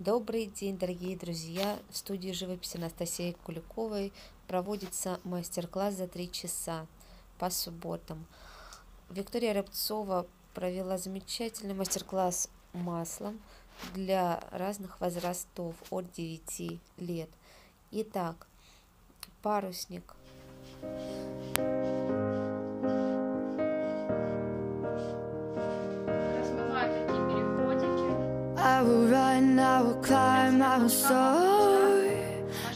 Добрый день, дорогие друзья! В студии живописи Анастасии Куликовой проводится мастер-класс за три часа по субботам. Виктория Рябцова провела замечательный мастер-класс маслом для разных возрастов от 9 лет. Итак, парусник. I will run, I will climb, I will soar.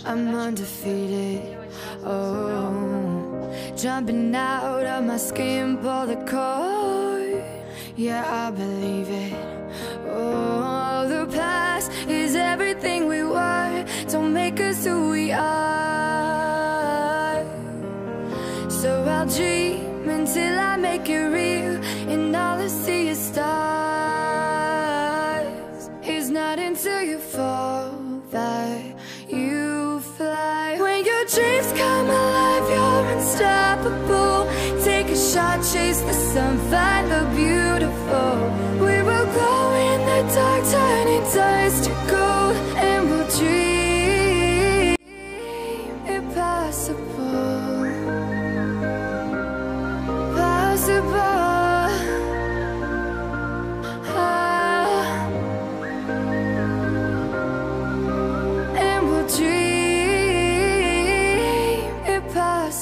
I'm undefeated. Oh, jumping out of my skin, pull the cord. Yeah, I believe it. Oh, the past is everything we were. Don't make us who we are. So I'll dream until I dreams come alive, you're unstoppable. Take a shot, chase the sun, find the beautiful. We will glow in the dark, turning dust to gold, and we'll dream impossible possible.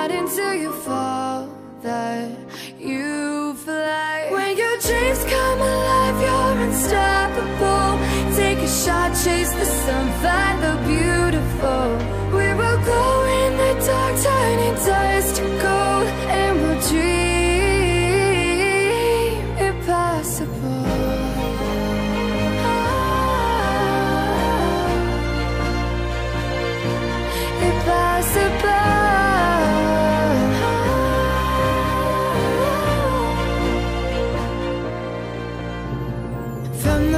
not until you fall that you fly. When your dreams come alive, you're unstoppable. Take a shot, chase the sun, find the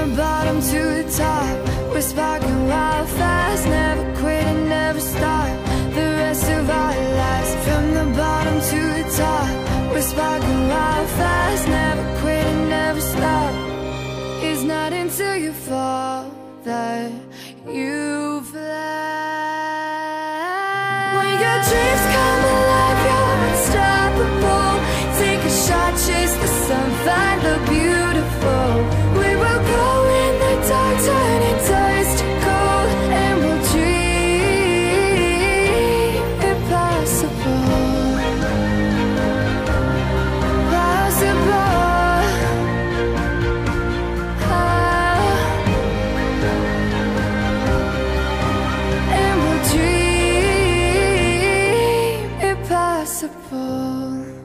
the bottom to the top, we're sparking wild fast. Never quit and never stop. The rest of our lives. From the bottom to the top, we're sparking wild fast. Never quit and never stop. It's not until you fall that. impossible.